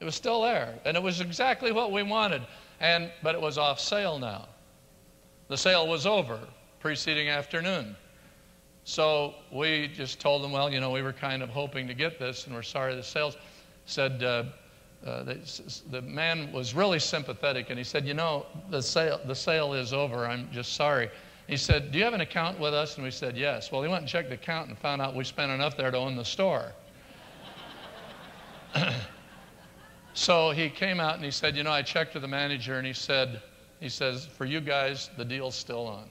It was still there, and it was exactly what we wanted. And but it was off sale now. The sale was over preceding afternoon. So we just told them, well, you know, we were kind of hoping to get this, and we're sorry the sales. Said uh, uh, the, the man was really sympathetic, and he said, you know, the sale the sale is over. I'm just sorry. He said, do you have an account with us? And we said, yes. Well, he went and checked the account and found out we spent enough there to own the store. so he came out and he said, you know, I checked with the manager, and he said, he says, for you guys, the deal's still on.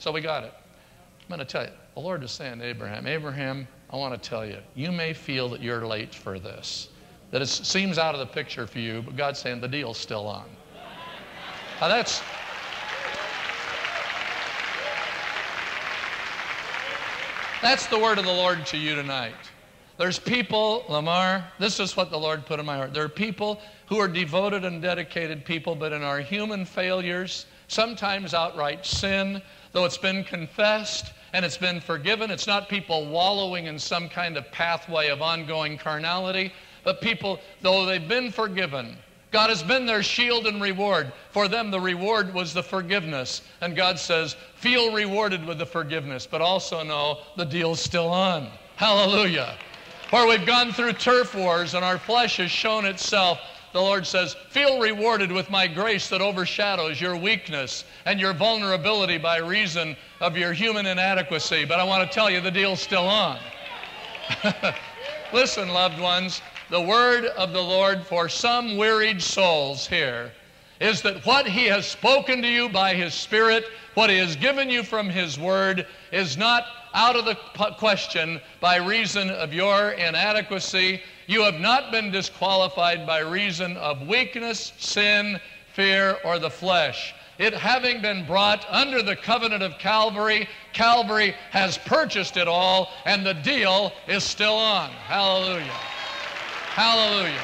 So we got it. I'm going to tell you, the Lord is saying to Abraham, Abraham, I want to tell you, you may feel that you're late for this, that it seems out of the picture for you, but God's saying the deal's still on. Now that's. That's the word of the Lord to you tonight. There's people, LaMar, this is what the Lord put in my heart. There are people who are devoted and dedicated people, but in our human failures, sometimes outright sin, though it's been confessed and it's been forgiven, it's not people wallowing in some kind of pathway of ongoing carnality, but people, though they've been forgiven, God has been their shield and reward. For them, the reward was the forgiveness. And God says, feel rewarded with the forgiveness, but also know the deal's still on. Hallelujah. Where we've gone through turf wars and our flesh has shown itself the Lord says, Feel rewarded with my grace that overshadows your weakness and your vulnerability by reason of your human inadequacy. But I want to tell you, the deal's still on. Listen, loved ones, the word of the Lord for some wearied souls here is that what He has spoken to you by His Spirit, what He has given you from His Word, is not out of the question by reason of your inadequacy. You have not been disqualified by reason of weakness, sin, fear, or the flesh. It having been brought under the covenant of Calvary, Calvary has purchased it all, and the deal is still on. Hallelujah. Hallelujah.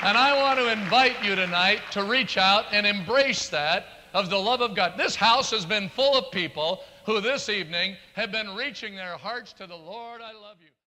And I want to invite you tonight to reach out and embrace that of the love of God. This house has been full of people who this evening have been reaching their hearts to the Lord, I love you.